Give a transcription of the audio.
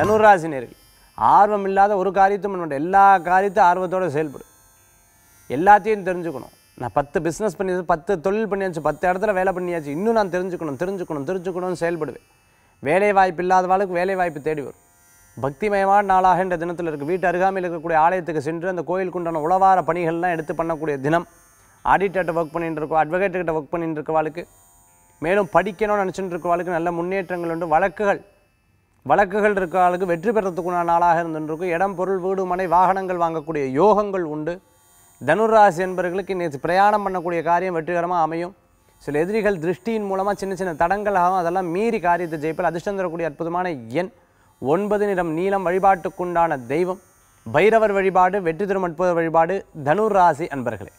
தனுராசி நேர்கள் ஆர்வம் இல்லாத ஒரு காரியத்தையும் பண்ண மாட்டேன் எல்லா காரியத்தையும் ஆர்வத்தோடு செயல்படும் எல்லாத்தையும் தெரிஞ்சுக்கணும். நான் பத்து பிஸ்னஸ் பண்ணி பத்து தொழில் பண்ணியாச்சு பத்து இடத்துல வேலை பண்ணியாச்சு. இன்னும் நான் தெரிஞ்சுக்கணும் தெரிஞ்சுக்கணும் தெரிஞ்சுக்கணும்னு செயல்படுவேன். வேலை வாய்ப்பு இல்லாதவாளுக்கு வேலை வாய்ப்பு தேடி வரும். பக்திமயமான நாளாக இந்த தினத்தில் இருக்குது வீட்டு அருகாமையில் இருக்கக்கூடிய ஆலயத்துக்கு சென்று அந்த கோயிலுக்குண்டான உளவார பணிகள்லாம் எடுத்து பண்ணக்கூடிய தினம். ஆடிட்டர்கிட்ட ஒர்க் பண்ணிட்டு இருக்கோம். அட்வொகேட்டுக்கிட்ட ஒர்க் பண்ணிட்டு இருக்கவாளுக்கு. மேலும் படிக்கணும்னு நினச்சிட்டு இருக்கவாளுக்கு நல்ல முன்னேற்றங்கள் உண்டு. வழக்குகள் வழக்குகள் இருக்காளுக்கு வெற்றி பெறத்துக்குண்டான நாளாக இருந்துருக்கும் இடம் பொருள் வீடு மனை வாகனங்கள் வாங்கக்கூடிய யோகங்கள் உண்டு. தனுராசி என்பவர்களுக்கு இன்னைக்கு பிரயாணம் பண்ணக்கூடிய காரியம் வெற்றிகரமாக அமையும். சில எதிரிகள் திருஷ்டியின் மூலமாக சின்ன சின்ன தடங்களாகவும் அதெல்லாம் மீறி காரியத்தை ஜெயிப்பால் அதிர்ஷ்டம் தரக்கூடிய அற்புதமான எண். ஒன்பது நிறம் நீளம் வழிபாட்டுக்குண்டான தெய்வம். பைரவர் வழிபாடு வெற்றி தரும் அற்புத வழிபாடு தனுராசி அன்பர்களே.